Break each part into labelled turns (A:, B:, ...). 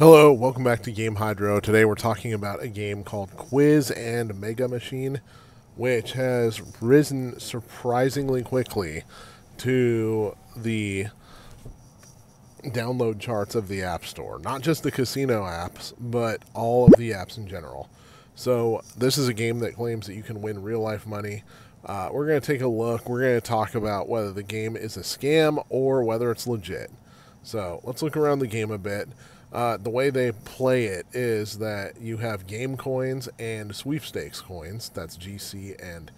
A: Hello, welcome back to Game Hydro. Today we're talking about a game called Quiz and Mega Machine, which has risen surprisingly quickly to the download charts of the App Store. Not just the casino apps, but all of the apps in general. So, this is a game that claims that you can win real life money. Uh, we're going to take a look. We're going to talk about whether the game is a scam or whether it's legit. So, let's look around the game a bit. Uh, the way they play it is that you have game coins and sweepstakes coins. That's GC and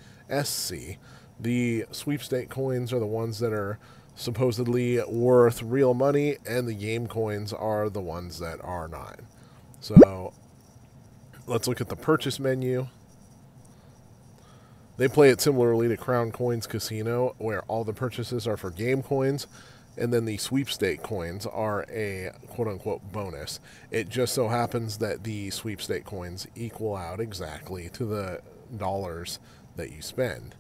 A: SC. The sweepstake coins are the ones that are supposedly worth real money, and the game coins are the ones that are not. So let's look at the purchase menu. They play it similarly to Crown Coins Casino, where all the purchases are for game coins and then the sweepstake coins are a quote unquote bonus. It just so happens that the sweepstake coins equal out exactly to the dollars that you spend.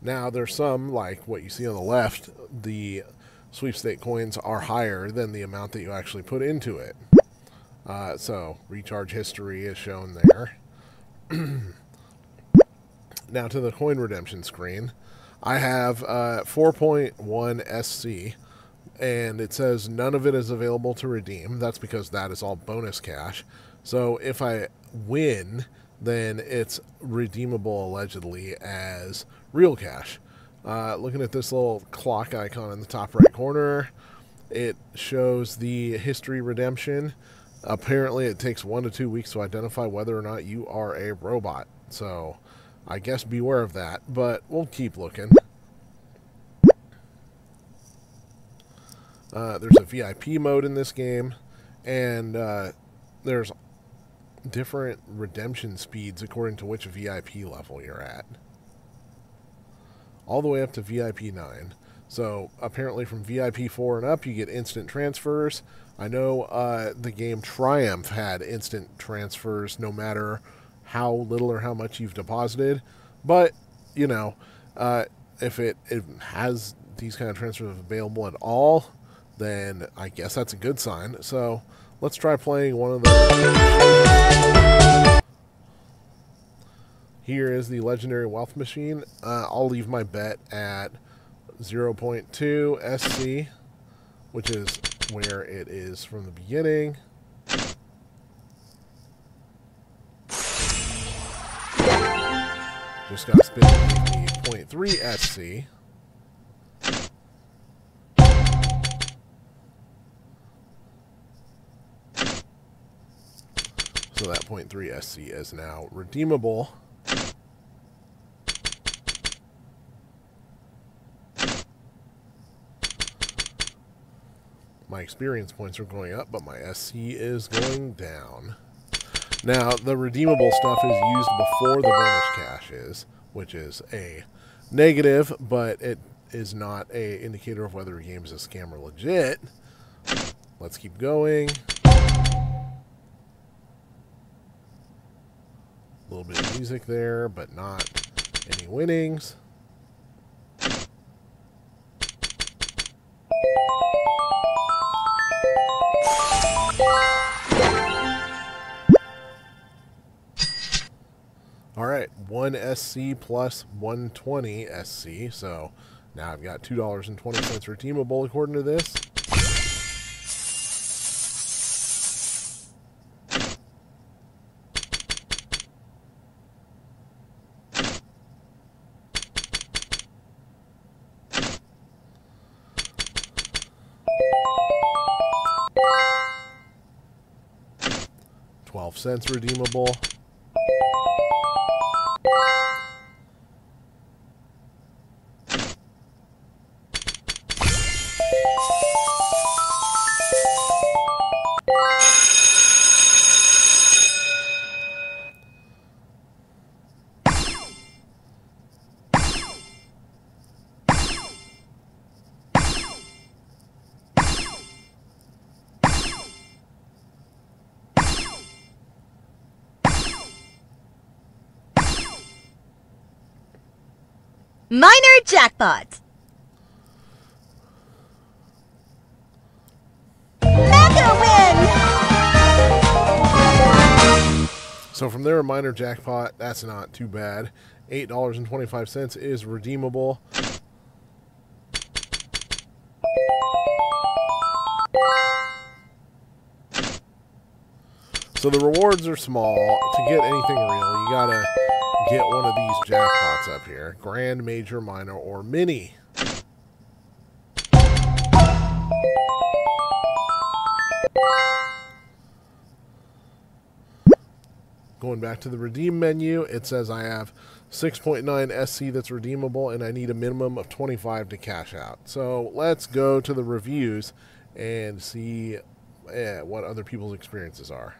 A: Now, there's some, like what you see on the left, the sweepstake coins are higher than the amount that you actually put into it. Uh, so, recharge history is shown there. now, to the coin redemption screen. I have uh, 4.1 SC and it says none of it is available to redeem. That's because that is all bonus cash. So if I win, then it's redeemable allegedly as real cash. Uh, looking at this little clock icon in the top right corner, it shows the history redemption. Apparently, it takes one to two weeks to identify whether or not you are a robot. So, I guess beware of that, but we'll keep looking. Uh, there's a VIP mode in this game, and uh, there's different redemption speeds according to which VIP level you're at. All the way up to VIP 9. So apparently from VIP 4 and up, you get instant transfers. I know uh, the game Triumph had instant transfers no matter how little or how much you've deposited. But, you know, uh, if it, it has these kind of transfers available at all, then I guess that's a good sign. So let's try playing one of the. Here is the legendary wealth machine. Uh, I'll leave my bet at 0.2 SC, which is where it is from the beginning. Just got spin the 0.3 SC. So that 0.3 SC is now redeemable. My experience points are going up, but my SC is going down. Now, the redeemable stuff is used before the bonus cash is, which is a negative, but it is not a indicator of whether a game is a scam or legit. Let's keep going. A little bit of music there, but not any winnings. All right, 1 SC plus 120 SC. So now I've got $2.20 redeemable according to this. 12 cents redeemable.
B: Minor jackpot. Mega win!
A: So from there, minor jackpot, that's not too bad. $8.25 is redeemable. So the rewards are small. To get anything real, you gotta get one of these jackpots up here. Grand, major, minor, or mini. Going back to the redeem menu, it says I have 6.9 SC that's redeemable and I need a minimum of 25 to cash out. So let's go to the reviews and see eh, what other people's experiences are.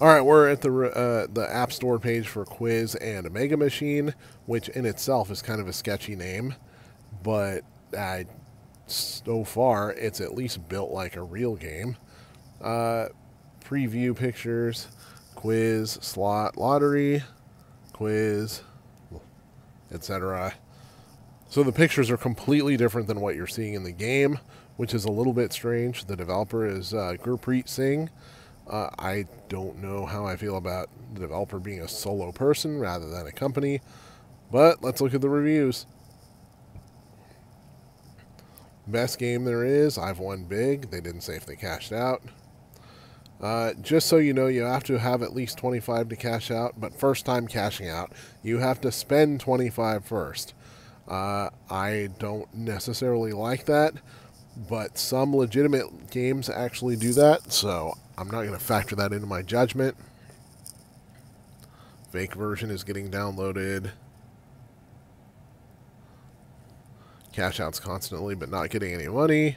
A: All right, we're at the uh, the App Store page for Quiz and Mega Machine, which in itself is kind of a sketchy name, but I, so far it's at least built like a real game. Uh, preview pictures, quiz, slot, lottery, quiz, etc. So the pictures are completely different than what you're seeing in the game, which is a little bit strange. The developer is uh, Gurpreet Singh. Uh, I don't know how I feel about the developer being a solo person rather than a company, but let's look at the reviews. Best game there is. I've won big. They didn't say if they cashed out. Uh, just so you know, you have to have at least 25 to cash out, but first time cashing out, you have to spend 25 first. Uh, I don't necessarily like that, but some legitimate games actually do that, so I'm not going to factor that into my judgment. Fake version is getting downloaded. Cash outs constantly, but not getting any money.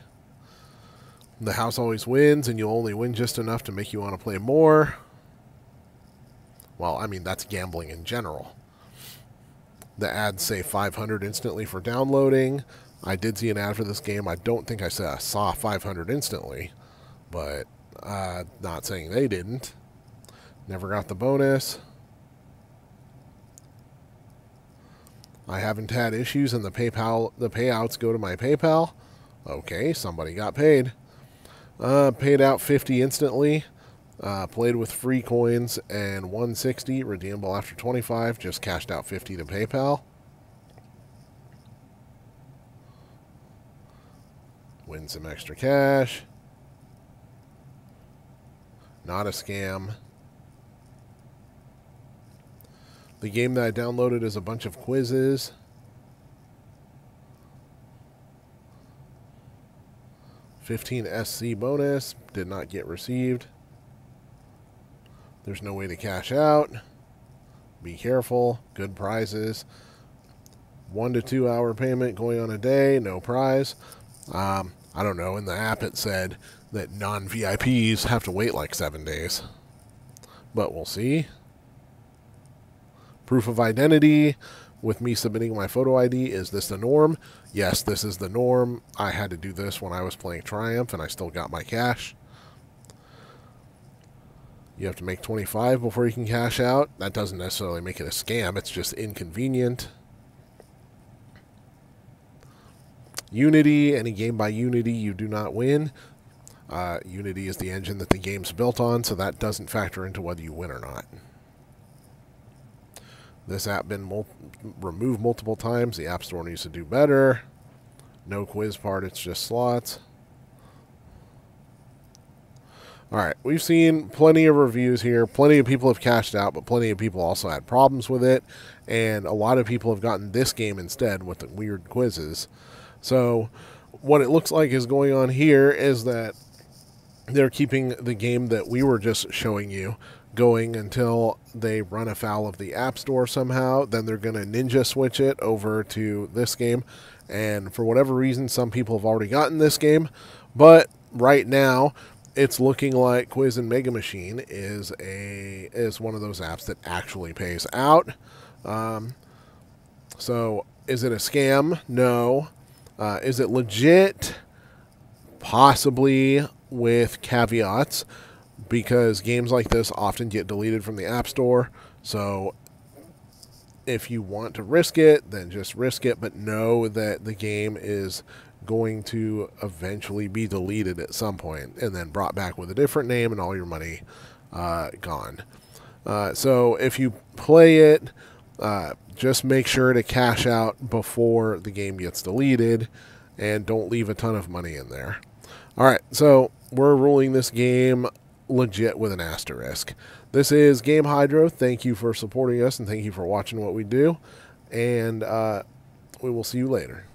A: The house always wins, and you only win just enough to make you want to play more. Well, I mean, that's gambling in general. The ads say 500 instantly for downloading. I did see an ad for this game. I don't think I saw 500 instantly, but uh, not saying they didn't. Never got the bonus. I haven't had issues and the PayPal the payouts go to my PayPal. Okay, somebody got paid. Uh, paid out 50 instantly. Uh, played with free coins and 160 redeemable after 25. Just cashed out 50 to PayPal. Win some extra cash. Not a scam. The game that I downloaded is a bunch of quizzes. Fifteen SC bonus did not get received. There's no way to cash out. Be careful. Good prizes. One to two hour payment going on a day. No prize. Um, I don't know. In the app, it said that non VIPs have to wait like seven days. But we'll see. Proof of identity with me submitting my photo ID. Is this the norm? Yes, this is the norm. I had to do this when I was playing Triumph and I still got my cash. You have to make 25 before you can cash out. That doesn't necessarily make it a scam, it's just inconvenient. Unity, any game by Unity you do not win. Uh, Unity is the engine that the game's built on, so that doesn't factor into whether you win or not. This app been mul removed multiple times. The App Store needs to do better. No quiz part, it's just slots. All right, we've seen plenty of reviews here. Plenty of people have cashed out, but plenty of people also had problems with it. And a lot of people have gotten this game instead with the weird quizzes. So, what it looks like is going on here is that they're keeping the game that we were just showing you going until they run afoul of the App Store somehow. Then they're going to ninja switch it over to this game. And for whatever reason, some people have already gotten this game. But right now, it's looking like Quiz and Mega Machine is a is one of those apps that actually pays out. Um, so, is it a scam? No. Uh, is it legit? Possibly with caveats, because games like this often get deleted from the App Store. So, if you want to risk it, then just risk it, but know that the game is going to eventually be deleted at some point and then brought back with a different name and all your money uh, gone. Uh, so if you play it, uh, just make sure to cash out before the game gets deleted and don't leave a ton of money in there. All right, so we're ruling this game legit with an asterisk. This is Game Hydro. Thank you for supporting us and thank you for watching what we do. And uh, we will see you later.